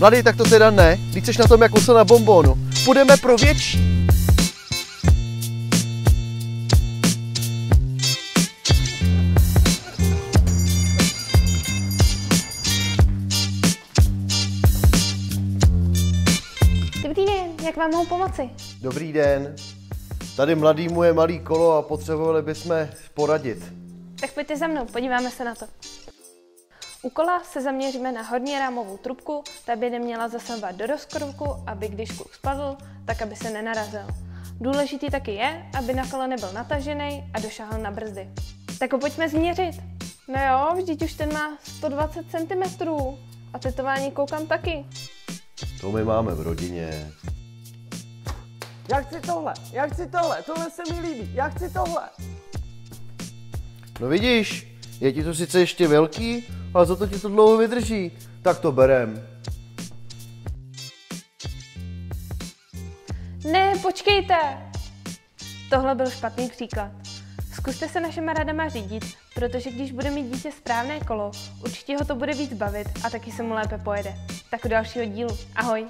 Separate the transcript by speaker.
Speaker 1: Mladý, tak to teda ne. Když jsi na tom jak usel na bombónu. Půjdeme pro větší.
Speaker 2: Dobrý den, jak vám mohu pomoci?
Speaker 1: Dobrý den. Tady mladýmu je malý kolo a potřebovali bychom poradit.
Speaker 2: Tak pojďte za mnou, podíváme se na to. U kola se zaměříme na horní rámovou trubku, ta by neměla zasahovat do rozkroku, aby když kluk spadl, tak aby se nenarazil. Důležitý taky je, aby na kole nebyl natažený a došáhl na brzdy. Tak ho pojďme změřit. No jo, vždyť už ten má 120 cm. A tetování koukám taky.
Speaker 1: To my máme v rodině.
Speaker 3: Já chci tohle, já chci tohle, tohle se mi líbí, já chci tohle.
Speaker 1: No vidíš, je ti to sice ještě velký, ale za to ti to dlouho vydrží. Tak to berem.
Speaker 2: Ne, počkejte! Tohle byl špatný příklad. Zkuste se našima radama řídit, protože když bude mít dítě správné kolo, určitě ho to bude víc bavit a taky se mu lépe pojede. Tak u dalšího dílu. Ahoj!